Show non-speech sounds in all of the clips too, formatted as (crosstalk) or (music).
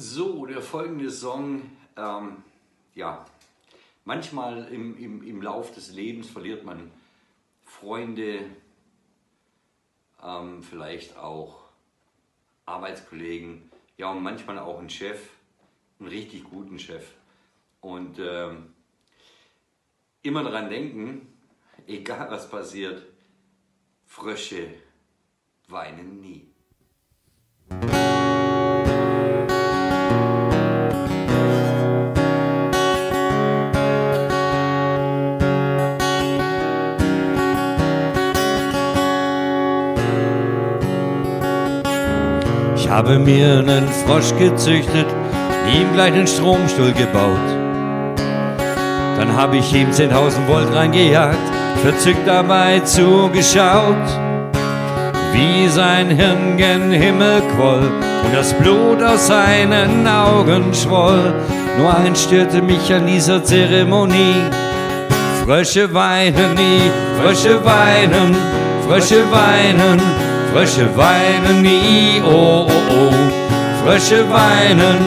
So, der folgende Song, ähm, ja, manchmal im, im, im Lauf des Lebens verliert man Freunde, ähm, vielleicht auch Arbeitskollegen, ja und manchmal auch einen Chef, einen richtig guten Chef. Und ähm, immer daran denken, (laughs) egal was passiert, Frösche weinen nie. Habe mir einen Frosch gezüchtet, ihm gleich einen Stromstuhl gebaut. Dann habe ich ihm 10.000 Volt reingejagt, verzückt dabei zugeschaut, wie sein Hirn gen Himmel quoll und das Blut aus seinen Augen schwoll. Nur eins störte mich an dieser Zeremonie. Frösche weinen nie, Frösche weinen, Frösche weinen, Frösche weinen nie, oh oh oh. Frösche weinen,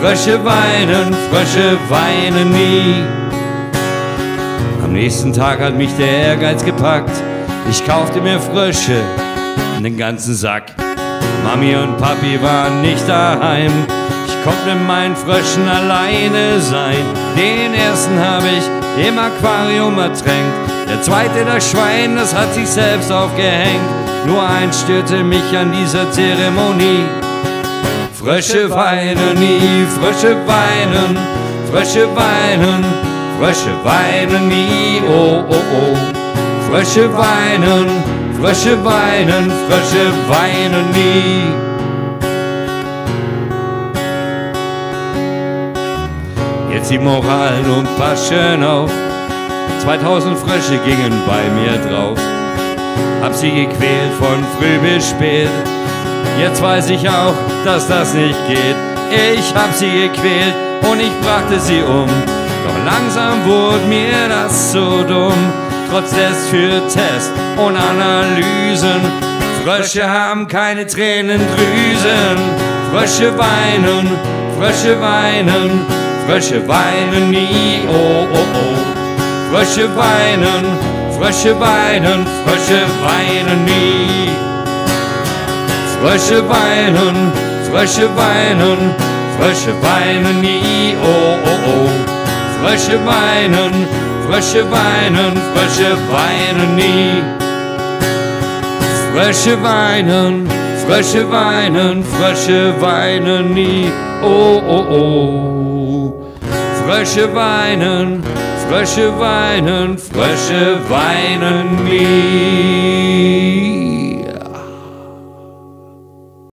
Frösche weinen, Frösche weinen nie. Am nächsten Tag hat mich der Ehrgeiz gepackt. Ich kaufte mir Frösche, den ganzen Sack. Mami und Papi waren nicht daheim. Ich konnte mit meinen Fröschen alleine sein. Den ersten habe ich im Aquarium ertränkt. Der zweite, das Schwein, das hat sich selbst aufgehängt. Nur eins störte mich an dieser Zeremonie. Frösche weinen nie, Frösche weinen, Frösche weinen, Frösche weinen nie, oh oh oh. Frösche weinen, Frösche weinen, Frösche weinen nie. Jetzt die Moral nun pass schön auf. 2000 Frösche gingen bei mir drauf. Hab sie gequält von früh bis spät. Jetzt weiß ich auch, dass das nicht geht. Ich hab sie gequält und ich brachte sie um. Doch langsam wurde mir das so dumm. Trotz des für Test und Analysen. Frösche haben keine Tränendrüsen. Frösche weinen, Frösche weinen, Frösche weinen nie, oh oh oh. Frösche weinen, Frösche weinen, Frösche weinen nie. Frösche weinen, Frösche weinen, Frösche weinen nie, oh oh oh. Frösche weinen, Frösche weinen, Frösche weinen nie. Frösche weinen, Frösche weinen, Frösche weinen nie, oh oh oh. Frösche weinen, Frösche weinen, Frösche weinen nie.